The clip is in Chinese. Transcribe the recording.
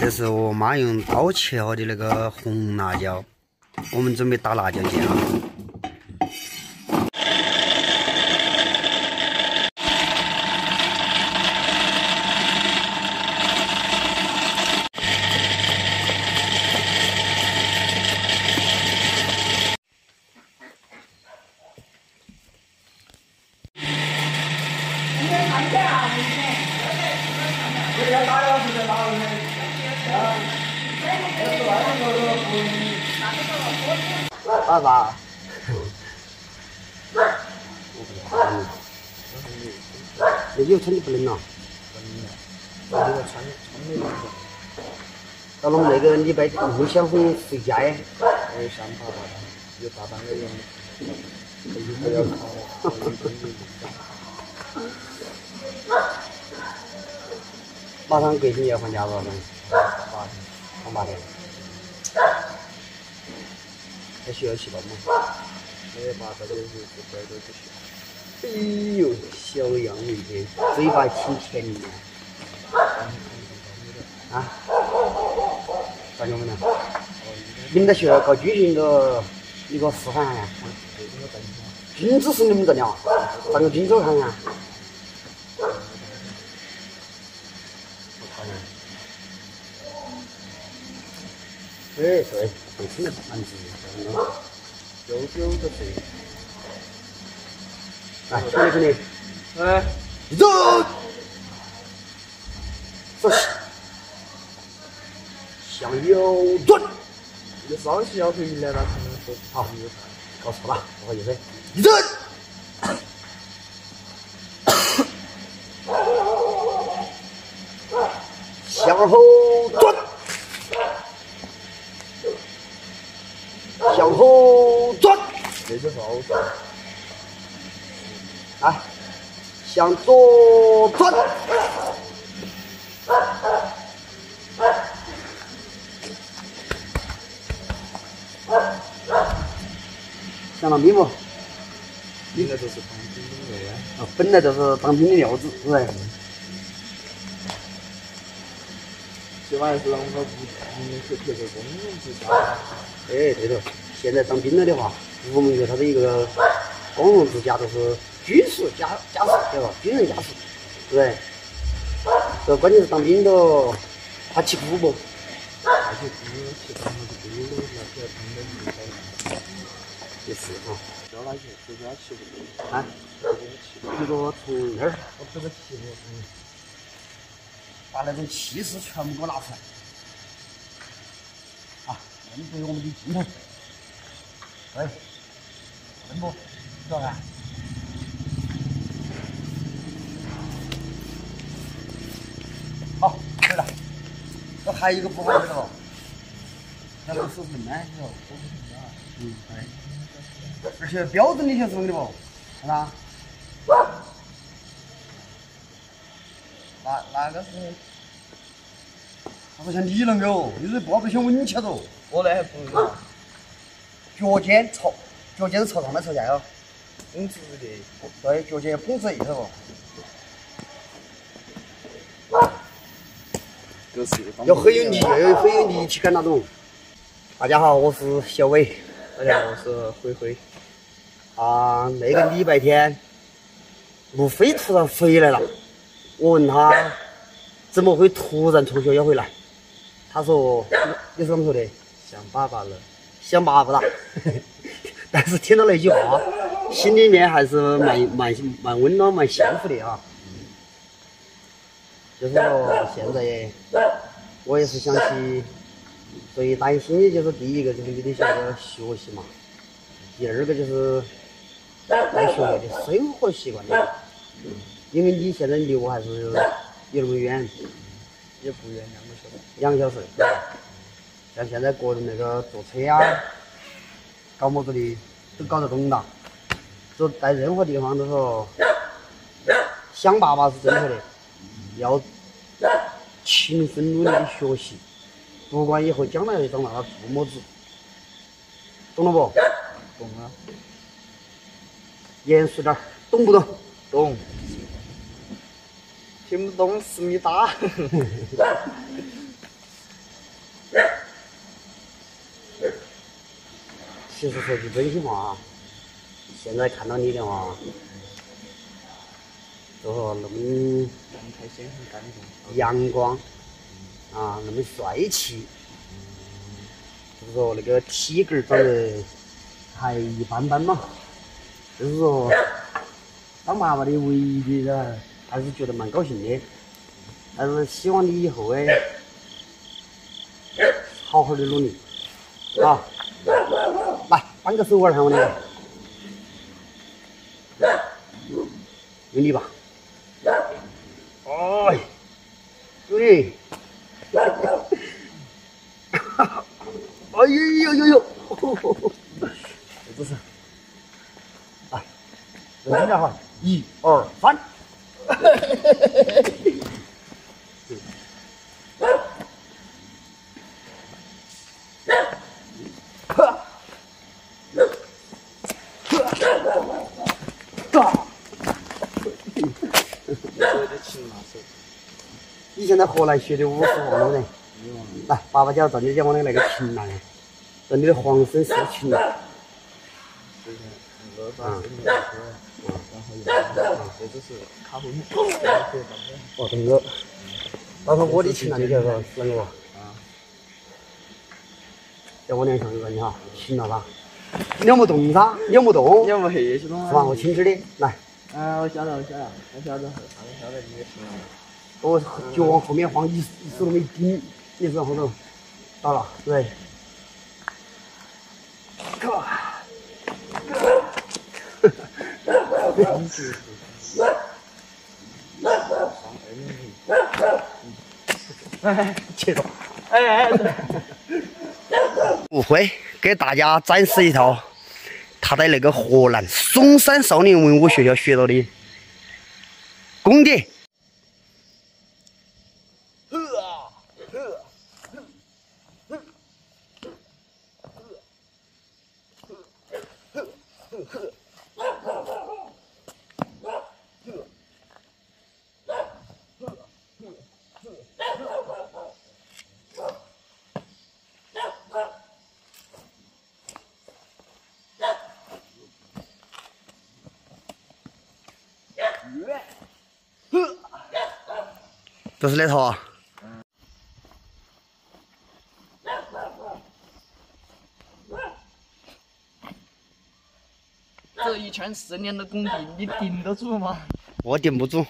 这是我妈用刀切好的那个红辣椒，我们准备打辣椒酱。爸爸，那有穿就不能了。到了我们那个礼拜六小红回家耶。我也想爸爸，有爸爸那样，不要考，马上国庆节放假了，八天，放八天。还需要去吧？没有爸爸就是不乖乖不学。哎呦，小样一天，嘴巴挺甜的。啊？咋讲呢？你们在学校搞军训个一个示范呀？君子是你们这的啊？咋个君子看看？对对，会听得蛮直的，悠悠的睡。来，兄弟兄弟，哎，走，走，向右转，有稍息要回来了，可能说好一个搞错了，不好意思，一转，向后转，向后转，这就是奥数。来，向左转，想当兵不？应该就是当兵的呀。啊，本来就是当兵的料子，是不是？这玩意是让我们无名去贴个工人之家。哎，对头，现在当兵了的话，无论是他的一个光荣之家都是军事家家属，对吧？军人家属，对不对？这关键是当兵的，他起步不？而且不去他们的队伍那些他们的领导，也是哈。叫他去自家去不对。啊，自己去。比如说从那儿我这个题目，嗯，把那种气势全部给我拿出来。啊，面对我们的镜头，对，正不？知道吧？好，可以了。这还有一个不好的哦，那个手盆呢？你说，嗯，对。而且标准的些是啷个的不？看到？那那个是他说像你啷个哦？你这包不像稳起来哦，我那还不用脚尖朝脚尖是朝上面朝下哟。绷直的。对，脚尖要捧直，晓得不？这是要很有力，要有很有力气感那种。大家好，我是小伟。大家好，我是灰灰。啊，那个礼拜天，路飞突然回来了。我问他怎么会突然从学校回来，他说你是怎么说的？想爸爸了。想麻烦了。但是听到那句话，心里面还是蛮蛮蛮温暖、蛮幸福的啊。就是说现在，我也是想起最担心的就是第一个就是你的那个学习嘛，第二个就是在学校的生活习惯的，因为你现在离我还是有那么远，也不远，两个小时。两个小时。像现在个人那个坐车啊，搞么子的都搞得懂了，就在任何地方都说想爸爸是正确的，要勤奋努力的学习，不管以后将来长大了做么子，懂了不？懂了。严肃点儿，懂不懂？懂。听不懂思密达。其实说句真心话啊，现在看到你的话，就说那么开心，很感动。阳光啊，那么帅气，就是说那个体格长得还一般般嘛。就是说，当爸爸的唯一的还是觉得蛮高兴的，但是希望你以后哎，好好的努力，啊，来扳个手腕儿喊我的，用力吧，哎，对，哎呦呦呦呦，这是。来，认真点哈，一二三。以前在河南学的武术王东人，来，爸爸教赵姐姐我的那个擒拿，这里的黄生是擒拿，就是那个把身体拉出来，然后用，这是卡后面，可以把它哦，这个，到时候我的擒拿你晓得啷个？啊，在我脸上一个你哈，擒拿吧，扭不动噻，扭不动，你要不黑些东是吧？我轻轻的，来，啊，我晓得，我晓得，我晓得，我晓得你的情况。我就往后面晃，一一手都没顶，一直往后头，到了，对。哎。哎哎，不会给大家展示一套他在那个河南嵩山少林文武学校学到的功底。就是那套啊。这一拳十年的功底，你顶得住吗？我顶不住。